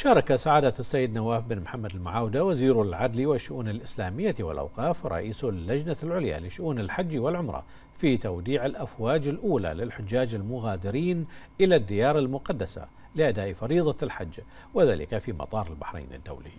شارك سعادة السيد نواف بن محمد المعاودة وزير العدل والشؤون الإسلامية والأوقاف رئيس اللجنة العليا لشؤون الحج والعمرة في توديع الأفواج الأولى للحجاج المغادرين إلى الديار المقدسة. لأداء فريضة الحج وذلك في مطار البحرين الدولي.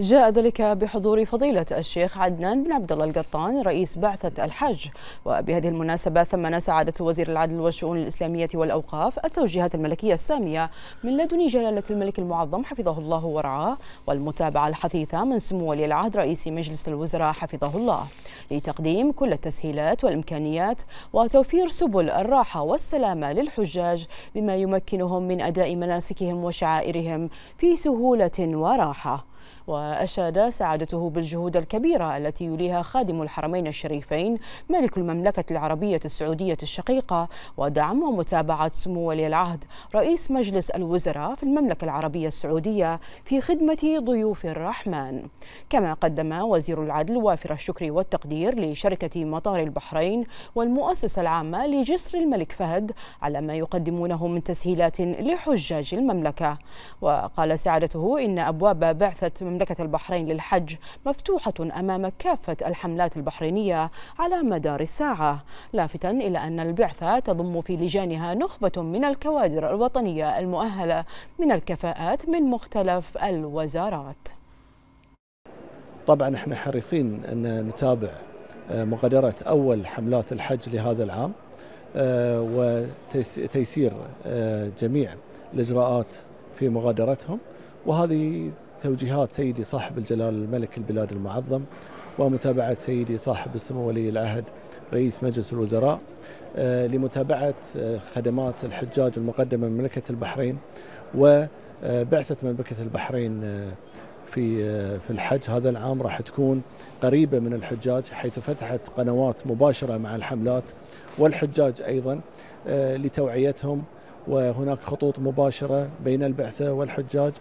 جاء ذلك بحضور فضيلة الشيخ عدنان بن عبد الله القطان رئيس بعثة الحج. وبهذه المناسبة ثمن سعادة وزير العدل والشؤون الإسلامية والأوقاف التوجيهات الملكية السامية من لدن جلالة الملك المعظم حفظه الله ورعاه والمتابعة الحثيثة من سمو ولي العهد رئيس مجلس الوزراء حفظه الله. لتقديم كل التسهيلات والإمكانيات وتوفير سبل الراحة والسلامة للحجاج بما يمكنهم من أداء مناسكهم وشعائرهم في سهولة وراحة. وأشاد سعادته بالجهود الكبيرة التي يليها خادم الحرمين الشريفين ملك المملكة العربية السعودية الشقيقة ودعم ومتابعة سمو ولي العهد رئيس مجلس الوزراء في المملكة العربية السعودية في خدمة ضيوف الرحمن. كما قدم وزير العدل وافر الشكر والتقدير لشركة مطار البحرين والمؤسسة العامة لجسر الملك فهد على ما يقدمونه من تسهيلات لحجاج المملكة. وقال سعادته إن أبواب بعثة مملكة البحرين للحج مفتوحة أمام كافة الحملات البحرينية على مدار الساعة لافتا إلى أن البعثة تضم في لجانها نخبة من الكوادر الوطنية المؤهلة من الكفاءات من مختلف الوزارات. طبعا إحنا حريصين أن نتابع مغادرة أول حملات الحج لهذا العام وتيسير جميع الإجراءات في مغادرتهم وهذه توجيهات سيدي صاحب الجلال الملك البلاد المعظم ومتابعة سيدي صاحب السمو ولي العهد رئيس مجلس الوزراء لمتابعة خدمات الحجاج المقدمة من مملكة البحرين وبعثة مملكة البحرين في في الحج. هذا العام راح تكون قريبة من الحجاج حيث فتحت قنوات مباشرة مع الحملات والحجاج أيضا لتوعيتهم وهناك خطوط مباشرة بين البعثة والحجاج.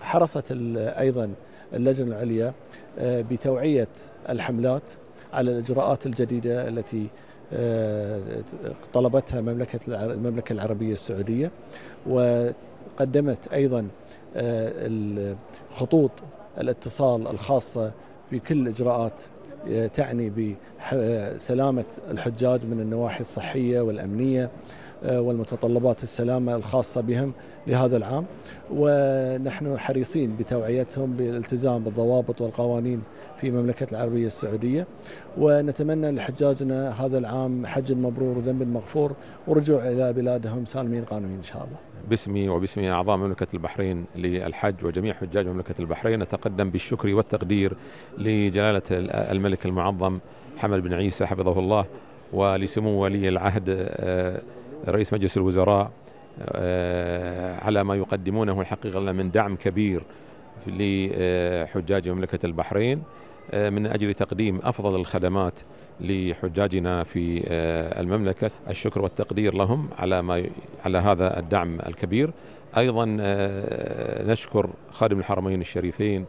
حرصت أيضا اللجنة العليا بتوعية الحملات على الإجراءات الجديدة التي طلبتها مملكة المملكة العربية السعودية. وقدمت أيضا خطوط الاتصال الخاصة بكل الإجراءات تعني بسلامة الحجاج من النواحي الصحية والأمنية. والمتطلبات السلامة الخاصة بهم لهذا العام. ونحن حريصين بتوعيتهم بالالتزام بالضوابط والقوانين في مملكة العربية السعودية. ونتمنى لحجاجنا هذا العام حج مبرور وذنب مغفور ورجوع إلى بلادهم سالمين قانونين إن شاء الله. باسمي وباسم أعضاء مملكة البحرين للحج وجميع حجاج مملكة البحرين نتقدم بالشكر والتقدير لجلالة الملك المعظم حمد بن عيسى حفظه الله ولسمو ولي العهد رئيس مجلس الوزراء على ما يقدمونه الحقيقة من دعم كبير لحجاج مملكة البحرين من أجل تقديم أفضل الخدمات لحجاجنا في المملكة. الشكر والتقدير لهم على ما على هذا الدعم الكبير. أيضا نشكر خادم الحرمين الشريفين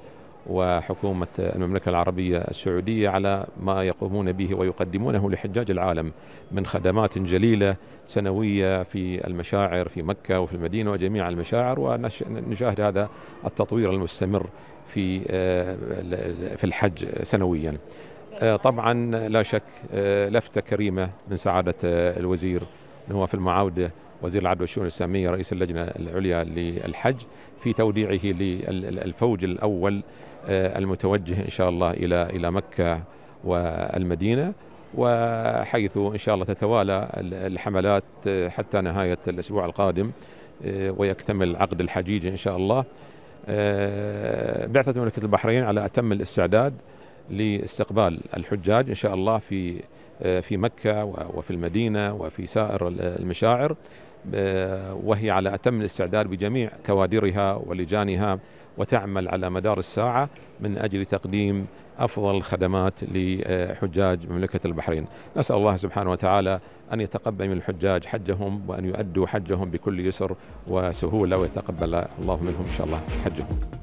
وحكومة المملكة العربية السعودية على ما يقومون به ويقدمونه لحجاج العالم من خدمات جليلة سنوية في المشاعر في مكة وفي المدينة وجميع المشاعر ونشاهد هذا التطوير المستمر في في الحج سنويا. طبعا لا شك لفتة كريمة من سعادة الوزير نواف المعاودة وزير العدل والشؤون الإسلامية رئيس اللجنة العليا للحج في توديعه للفوج الأول المتوجه إن شاء الله إلى إلى مكة والمدينة وحيث إن شاء الله تتوالى الحملات حتى نهاية الأسبوع القادم ويكتمل عقد الحجيج إن شاء الله. بعثة مملكة البحرين على أتم الاستعداد لاستقبال الحجاج إن شاء الله في في مكة وفي المدينة وفي سائر المشاعر وهي على أتم الاستعداد بجميع كوادرها ولجانها وتعمل على مدار الساعة من أجل تقديم أفضل الخدمات لحجاج مملكة البحرين. نسأل الله سبحانه وتعالى أن يتقبل من الحجاج حجهم وأن يؤدوا حجهم بكل يسر وسهولة ويتقبل الله منهم إن شاء الله حجهم.